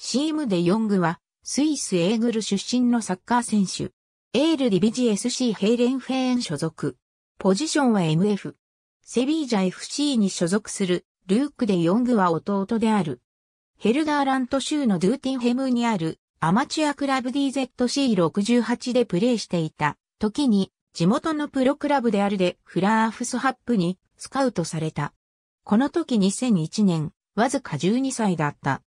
シーム・デ・ヨングは、スイス・エーグル出身のサッカー選手。エール・ディビジ SC ヘイレンフェーン所属。ポジションは MF。セビージャ FC に所属する、ルーク・デ・ヨングは弟である。ヘルダーラント州のドゥーティンヘムにある、アマチュアクラブ DZC68 でプレーしていた時に地元のプロクラブであるでフラーフスハップにスカウトされた。この時2001年、わずか12歳だった。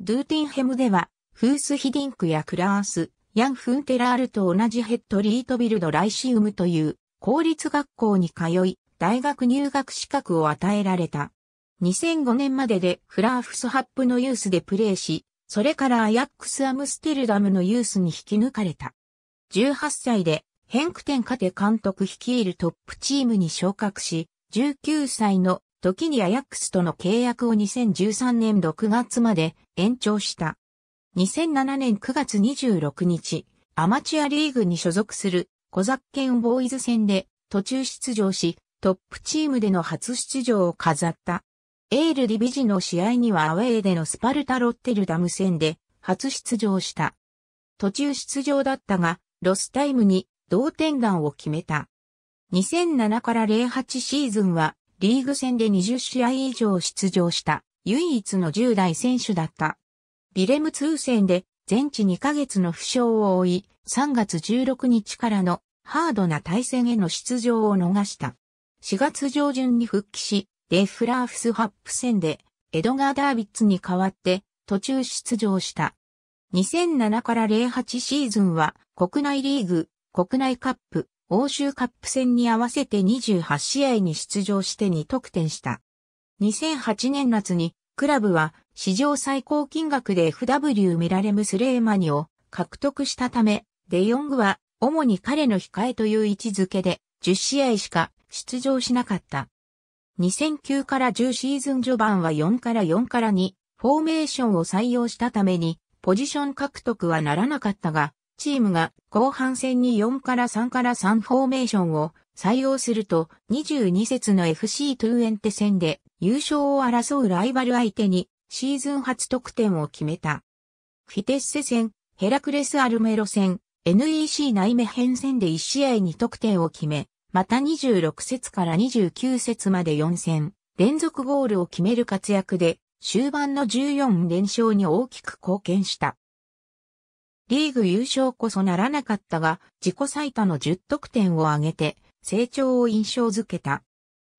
ドゥーティンヘムでは、フース・ヒディンクやクラース・ヤン・フンテラールと同じヘッドリートビルド・ライシウムという公立学校に通い、大学入学資格を与えられた。2005年までデ・フラーフスハップのユースでプレーし、それからアヤックス・アムステルダムのユースに引き抜かれた。18歳でヘンクテンカテ監督率いるトップチームに昇格し、19歳の時にアヤックスとの契約を2013年6月まで延長した。2007年9月26日、アマチュアリーグに所属するコザッケンボーイズ戦で途中出場し、トップチームでの初出場を飾った。エールディビジの試合にはアウェーでのスパルタ・ロッテルダム戦で初出場した。途中出場だったが、ロスタイムに同点弾を決めた。2007から08シーズンはリーグ戦で20試合以上出場した唯一の10代選手だった。ビレム通戦で全治2ヶ月の負傷を負い、3月16日からのハードな対戦への出場を逃した。4月上旬に復帰し、デフラーフスハップ戦でエドガー・ダービッツに代わって途中出場した。2007から08シーズンは国内リーグ、国内カップ、欧州カップ戦に合わせて28試合に出場して2得点した。2008年夏にクラブは史上最高金額で FW ミラレムスレーマニを獲得したため、デヨングは主に彼の控えという位置づけで10試合しか出場しなかった。2009から10シーズン序盤は4から4から2、フォーメーションを採用したために、ポジション獲得はならなかったが、チームが後半戦に4から3から3フォーメーションを採用すると、22節の FC2 エンテ戦で優勝を争うライバル相手にシーズン初得点を決めた。フィテッセ戦、ヘラクレス・アルメロ戦、NEC 内目編戦で1試合に得点を決め、また26節から29節まで4戦、連続ゴールを決める活躍で、終盤の14連勝に大きく貢献した。リーグ優勝こそならなかったが、自己最多の10得点を挙げて、成長を印象づけた。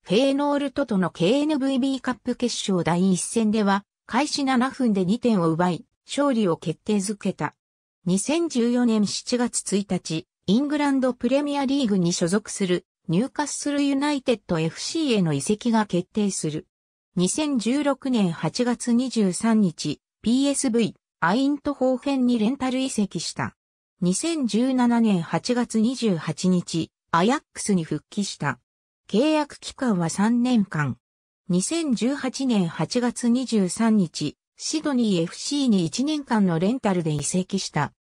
フェーノールととの KNVB カップ決勝第一戦では、開始7分で2点を奪い、勝利を決定づけた。2014年7月1日、イングランドプレミアリーグに所属するニューカッスルユナイテッド FC への移籍が決定する。2016年8月23日、PSV アイントホーフェンにレンタル移籍した。2017年8月28日、アヤックスに復帰した。契約期間は3年間。2018年8月23日、シドニー FC に1年間のレンタルで移籍した。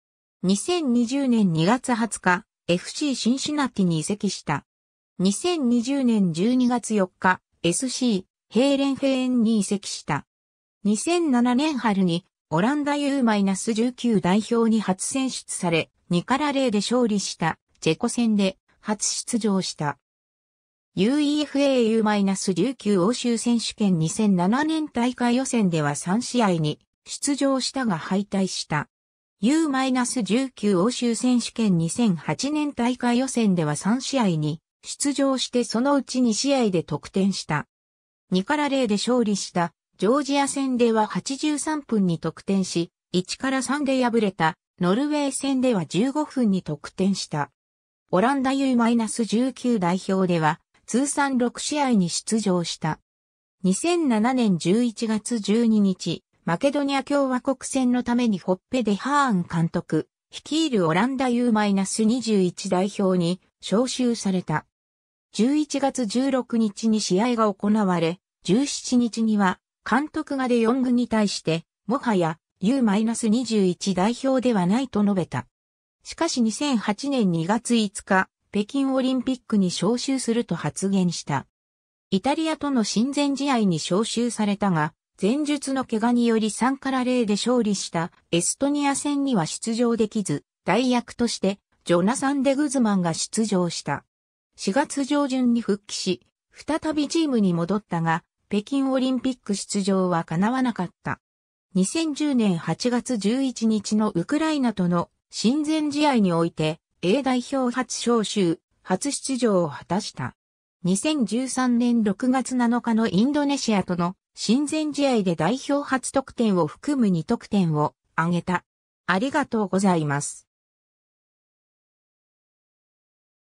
2020年2月20日、FC シンシナティに移籍した。2020年12月4日、SC ヘーレンフェーンに移籍した。2007年春にオランダ U-19 代表に初選出され、2から0で勝利したチェコ戦で初出場した。UEFA U-19 欧州選手権2007年大会予選では3試合に出場したが敗退した。U-19 欧州選手権2008年大会予選では3試合に出場してそのうち2試合で得点した。2から0で勝利したジョージア戦では83分に得点し、1から3で敗れたノルウェー戦では15分に得点した。オランダ U-19 代表では通算6試合に出場した。2007年11月12日、マケドニア共和国戦のためにホッペデハーン監督、率いるオランダ U-21 代表に招集された。11月16日に試合が行われ、17日には監督がデヨングに対して、もはや U-21 代表ではないと述べた。しかし2008年2月5日、北京オリンピックに招集すると発言した。イタリアとの親善試合に招集されたが、前述の怪我により3から0で勝利したエストニア戦には出場できず、代役としてジョナサン・デグズマンが出場した。4月上旬に復帰し、再びチームに戻ったが、北京オリンピック出場は叶わなかった。2010年8月11日のウクライナとの親善試合において、A 代表初招集、初出場を果たした。2013年6月7日のインドネシアとの親善試合で代表初得点を含む2得点を挙げた。ありがとうございます。